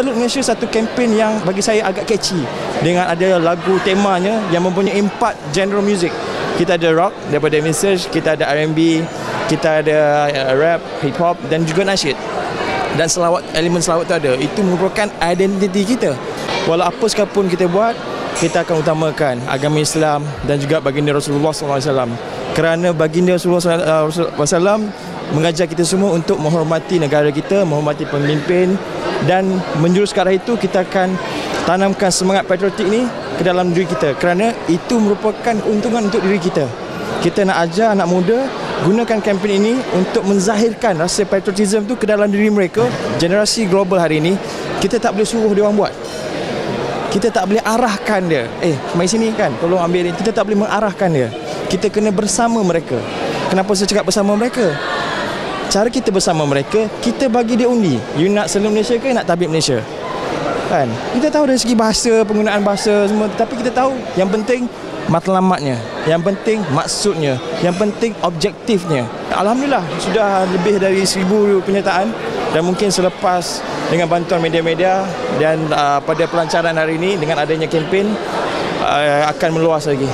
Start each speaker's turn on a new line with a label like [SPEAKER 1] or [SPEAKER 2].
[SPEAKER 1] Salute Malaysia satu kempen yang bagi saya agak catchy dengan ada lagu temanya yang mempunyai empat genre music. Kita ada rock daripada message, kita ada R&B, kita ada uh, rap, hip hop dan juga nasyid. Dan selawat elemen selawat tu ada. Itu merupakan identiti kita. Walau apa sekalipun kita buat, kita akan utamakan agama Islam dan juga baginda Rasulullah SAW. Kerana baginda Rasulullah SAW mengajar kita semua untuk menghormati negara kita, menghormati pemimpin dan menjurus ke arah itu kita akan tanamkan semangat patriotik ini ke dalam diri kita kerana itu merupakan keuntungan untuk diri kita. Kita nak ajar anak muda gunakan kempen ini untuk menzahirkan rasa patriotism tu ke dalam diri mereka. Generasi global hari ini kita tak boleh suruh dia orang buat. Kita tak boleh arahkan dia. Eh, mai sini kan, tolong ambil ni. Kita tak boleh mengarahkan dia. Kita kena bersama mereka. Kenapa saya cakap bersama mereka? cara kita bersama mereka kita bagi dia undi you nak seluruh Malaysia ke nak tabib Malaysia kan kita tahu dari segi bahasa penggunaan bahasa semua tapi kita tahu yang penting matlamatnya yang penting maksudnya yang penting objektifnya Alhamdulillah sudah lebih dari seribu penyertaan dan mungkin selepas dengan bantuan media-media dan uh, pada pelancaran hari ini dengan adanya kempen uh, akan meluas lagi